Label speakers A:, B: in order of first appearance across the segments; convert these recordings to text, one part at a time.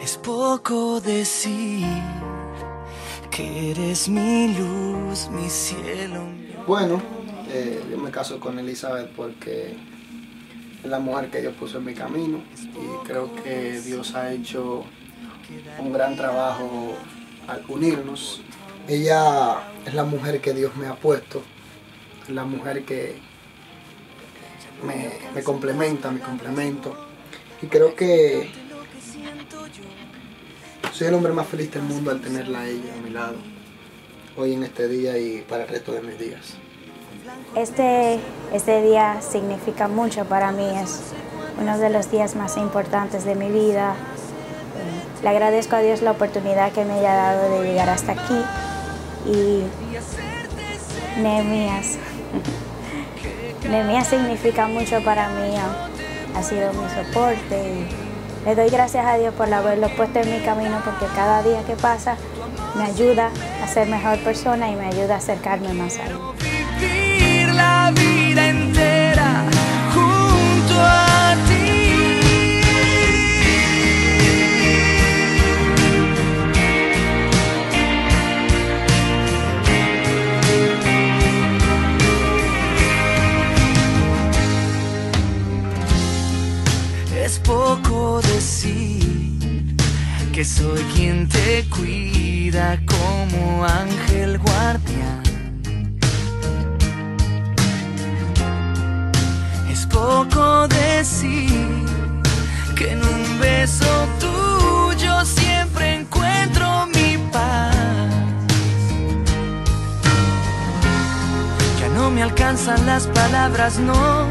A: Es poco decir que eres mi luz, mi cielo.
B: Bueno, eh, yo me caso con Elizabeth porque es la mujer que Dios puso en mi camino y creo que Dios ha hecho un gran trabajo al unirnos. Ella es la mujer que Dios me ha puesto, es la mujer que me, me complementa, mi complemento. Y creo que soy el hombre más feliz del mundo al tenerla a ella a mi lado, hoy en este día y para el resto de mis días.
C: Este, este día significa mucho para mí, es uno de los días más importantes de mi vida. Le agradezco a Dios la oportunidad que me haya dado de llegar hasta aquí y Nehemías. Nehemías significa mucho para mí, ha sido mi soporte y le doy gracias a Dios por haberlo puesto en mi camino porque cada día que pasa me ayuda a ser mejor persona y me ayuda a acercarme más a Él.
A: Que soy quien te cuida como ángel guardián. Es poco decir que en un beso tuyo siempre encuentro mi paz. Ya no me alcanzan las palabras, no,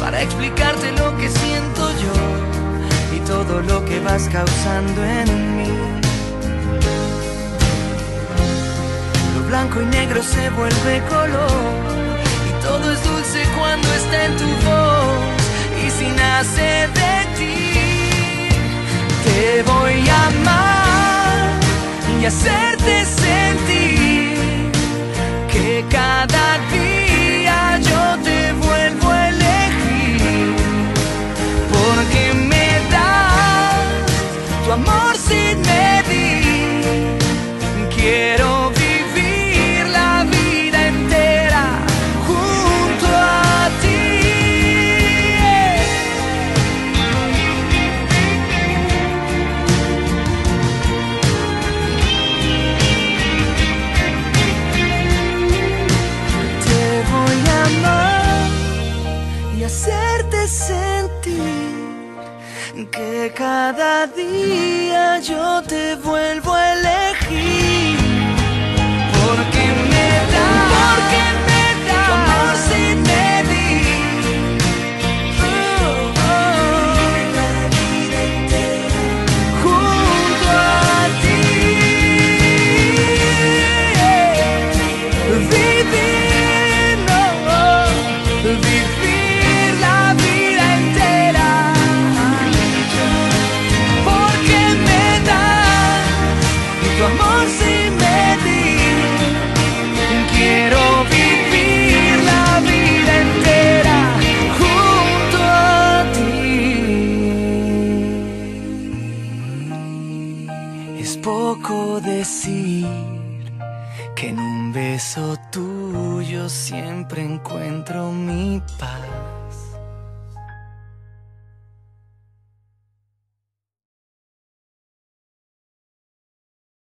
A: para explicarte lo que siento yo todo lo que vas causando en mí. Lo blanco y negro se vuelve color y todo es dulce cuando está en tu voz y si nace de ti te voy a amar y hacerte sentir amor sin medir. Quiero vivir la vida entera junto a ti. Te voy a amar y hacerte sentir que cada día yo te vuelvo a elegir Es poco decir que en un beso tuyo siempre encuentro mi paz.